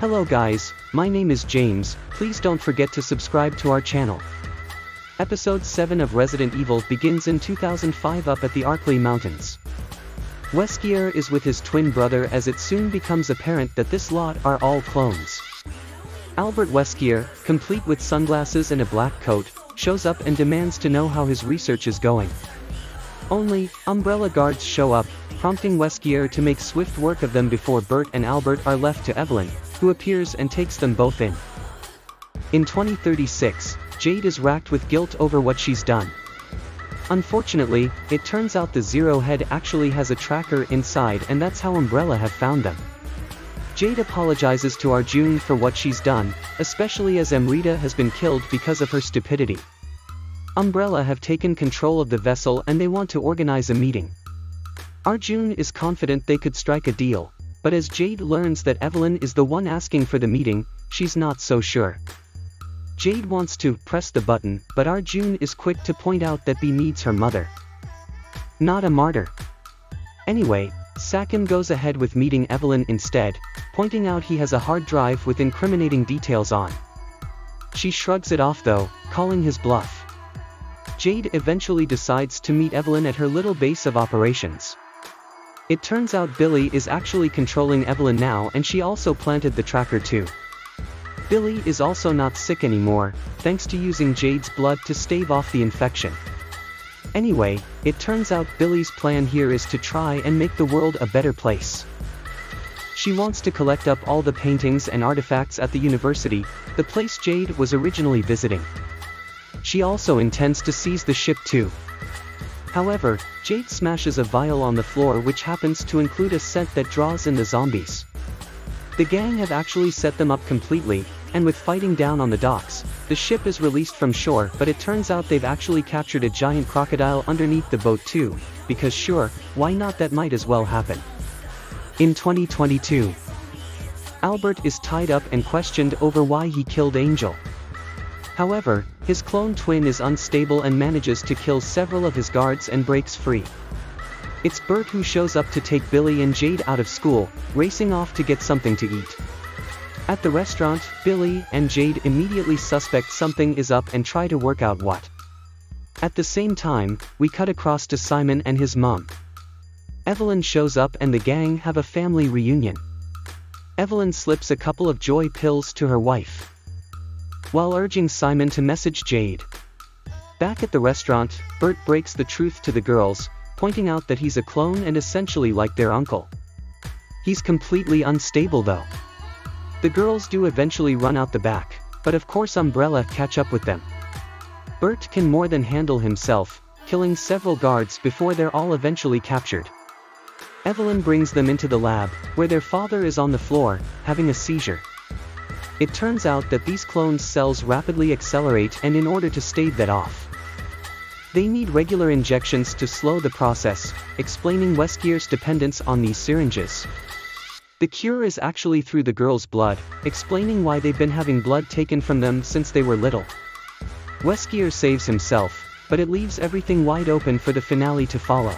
Hello guys, my name is James, please don't forget to subscribe to our channel. Episode 7 of Resident Evil begins in 2005 up at the Arklay Mountains. Wesker is with his twin brother as it soon becomes apparent that this lot are all clones. Albert Wesker, complete with sunglasses and a black coat, shows up and demands to know how his research is going. Only, Umbrella guards show up, prompting Wesker to make swift work of them before Bert and Albert are left to Evelyn, who appears and takes them both in. In 2036, Jade is racked with guilt over what she's done. Unfortunately, it turns out the Zero Head actually has a tracker inside and that's how Umbrella have found them. Jade apologizes to Arjun for what she's done, especially as Amrita has been killed because of her stupidity. Umbrella have taken control of the vessel and they want to organize a meeting. Arjun is confident they could strike a deal, but as Jade learns that Evelyn is the one asking for the meeting, she's not so sure. Jade wants to press the button, but Arjun is quick to point out that Bea needs her mother. Not a martyr. Anyway, Sakim goes ahead with meeting Evelyn instead, pointing out he has a hard drive with incriminating details on. She shrugs it off though, calling his bluff. Jade eventually decides to meet Evelyn at her little base of operations. It turns out Billie is actually controlling Evelyn now and she also planted the tracker too. Billie is also not sick anymore, thanks to using Jade's blood to stave off the infection. Anyway, it turns out Billie's plan here is to try and make the world a better place. She wants to collect up all the paintings and artifacts at the university, the place Jade was originally visiting. She also intends to seize the ship too. However, Jade smashes a vial on the floor which happens to include a scent that draws in the zombies. The gang have actually set them up completely, and with fighting down on the docks, the ship is released from shore but it turns out they've actually captured a giant crocodile underneath the boat too, because sure, why not that might as well happen. In 2022, Albert is tied up and questioned over why he killed Angel. However, his clone twin is unstable and manages to kill several of his guards and breaks free. It's Bert who shows up to take Billie and Jade out of school, racing off to get something to eat. At the restaurant, Billie and Jade immediately suspect something is up and try to work out what. At the same time, we cut across to Simon and his mom. Evelyn shows up and the gang have a family reunion. Evelyn slips a couple of joy pills to her wife while urging Simon to message Jade. Back at the restaurant, Bert breaks the truth to the girls, pointing out that he's a clone and essentially like their uncle. He's completely unstable though. The girls do eventually run out the back, but of course Umbrella catch up with them. Bert can more than handle himself, killing several guards before they're all eventually captured. Evelyn brings them into the lab, where their father is on the floor, having a seizure. It turns out that these clones' cells rapidly accelerate and in order to stave that off. They need regular injections to slow the process, explaining Wesker's dependence on these syringes. The cure is actually through the girl's blood, explaining why they've been having blood taken from them since they were little. Wesker saves himself, but it leaves everything wide open for the finale to follow.